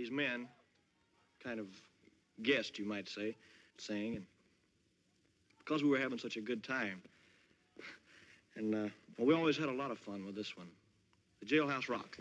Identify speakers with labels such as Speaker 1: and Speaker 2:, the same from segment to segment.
Speaker 1: these men kind of guessed, you might say, saying, and because we were having such a good time. And, uh, we always had a lot of fun with this one. The Jailhouse Rock.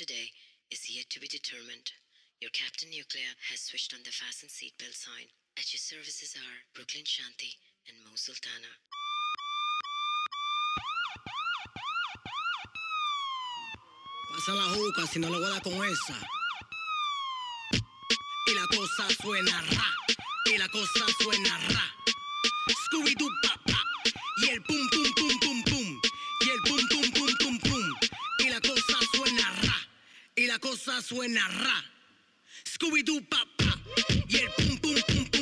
Speaker 2: Today is yet to be determined. Your Captain Nuclear has switched on the fasten seatbelt sign. At your services are Brooklyn Shanti and Mo Sultana.
Speaker 3: Pasa la juca si no lo voy a dar con esa. Y la cosa suena ra. Y la cosa suena ra. Scooby suena ra. Scooby Doo pa pa. Y el pum pum pum pum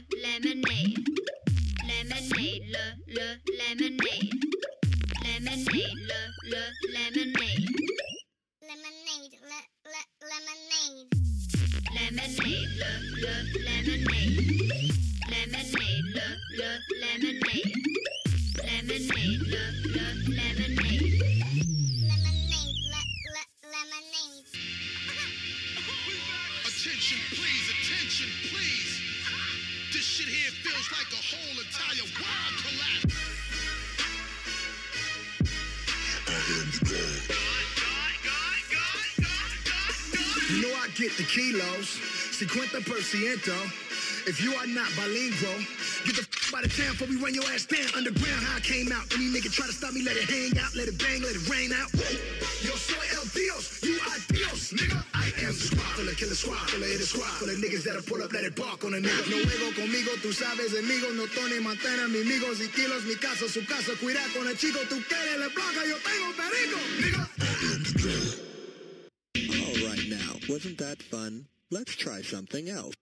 Speaker 4: le, le, lemonade. Lemonade, le, le, lemonade. Lemonade, le, le, lemonade.
Speaker 5: Lemonade, le, le, lemonade.
Speaker 4: Lemonade, le, le, lemonade. Lemonade, le, le, lemonade. Lemonade,
Speaker 6: You know I get the kilos, 50%. If you are not bilingual, get the f- out of town before we run your ass down. Underground, how I came out. Any nigga try to stop me, let it hang out, let it bang, let it rain out. Killer squad, full of hit squad, full of niggas that'll pull up, let it on a nigga. No juego conmigo, tú sabes, no Tony Montana, mi amigos y kilos, mi su cuida con el chico, tú quieres blanca, yo tengo perico, nigga.
Speaker 7: All right now, wasn't that fun? Let's try something else.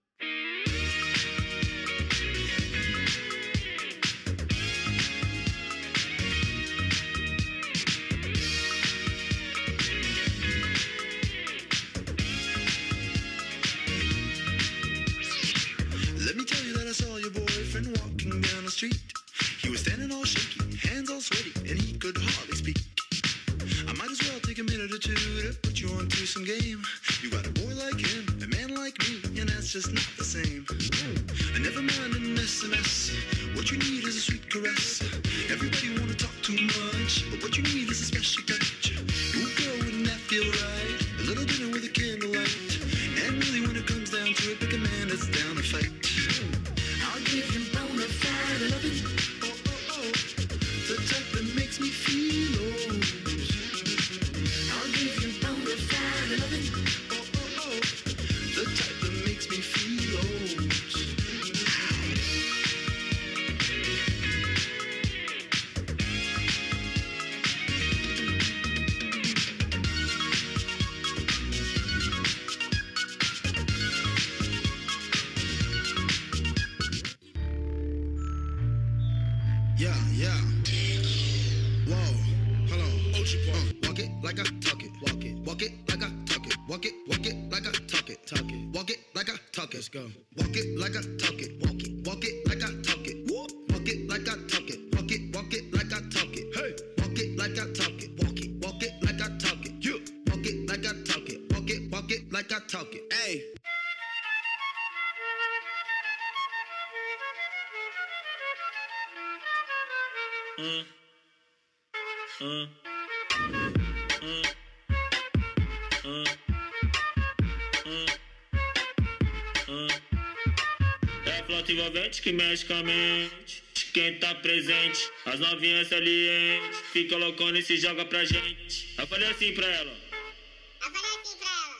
Speaker 8: To put you onto some game. You got a boy like him, a man like me, and that's just not the same. And never mind an SMS. What you need is a sweet caress. Everybody wanna talk too much, but what you need is a special touch. Ooh, girl, wouldn't that feel right? Walk it, walk it like I talk it, talk it. Walk it
Speaker 6: like I talk it. Let's go. Walk it like I talk it, walk it. Walk it like I talk it. Walk it like I talk it. Walk it, walk it like I talk it. Hey. Walk it like I talk it. Walk it, walk it like I talk it. You. Walk it like I talk it. Walk it, walk it like I talk it.
Speaker 9: Hey. Mm. Mm. A flauta envolvente que mexe com a mente. Quem tá presente, as novinhas salientes. Fica loucona e se joga pra gente. Eu falei assim pra ela.
Speaker 5: Eu falei assim pra ela.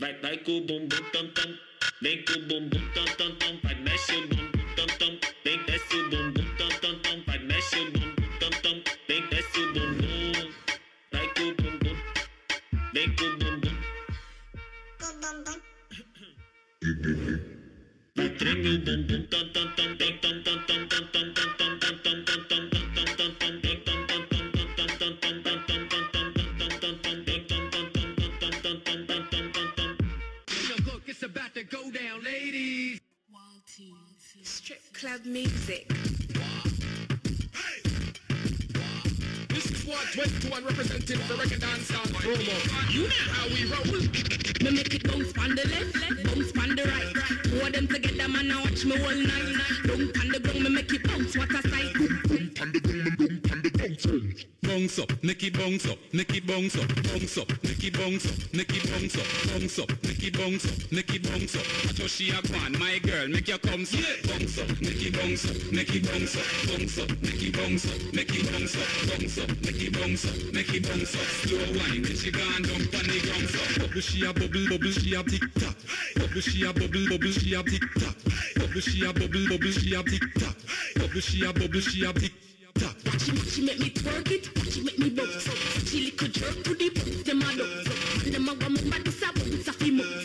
Speaker 9: Vai, vai com o bumbum tam tam. Vem com o bumbum tam tam tam. Vai, mexe o bumbum tam tam. Vem, desce o bumbum tam tam tam. Vai, mexe o bumbum tam tam. Vem, desce o bumbum. Vai com o bumbum. Vem com o bumbum.
Speaker 5: Com o bumbum.
Speaker 10: Strip club music.
Speaker 11: This is what 21 representing the record dance. You know how we roll.
Speaker 10: Me make it bounce on the left, left, bounce on the right, right. Pour them together, man, I watch me all night. Don't on the ground, me make it bounce, what a
Speaker 12: Bounce up, Nicky bounce up, Nicky bounce up, bounce up, Nicky bounce up, Nicky bounce up, bounce up, Nicky bounce up, Nicky bounce up. Watch how she a gone, my girl, make your come up, bounce up, Nicky bounce up, Nicky bounce up, bounce up, Nicky bounce up, Nicky bounce up, bounce up, Nicky bounce up, Nicky bounce up. Slow wine, when she gone down on the ground, so bubble she a bubble, bubble she a tick tock, bubble she a bubble, bubble she a tick tock, bubble she a bubble, bubble she a tick tock, bubble she a bubble she a tick
Speaker 10: watch it, make me twerk it, it, make me. She little jerk to the a a a.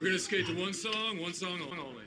Speaker 11: We're gonna skate to one song, one song only.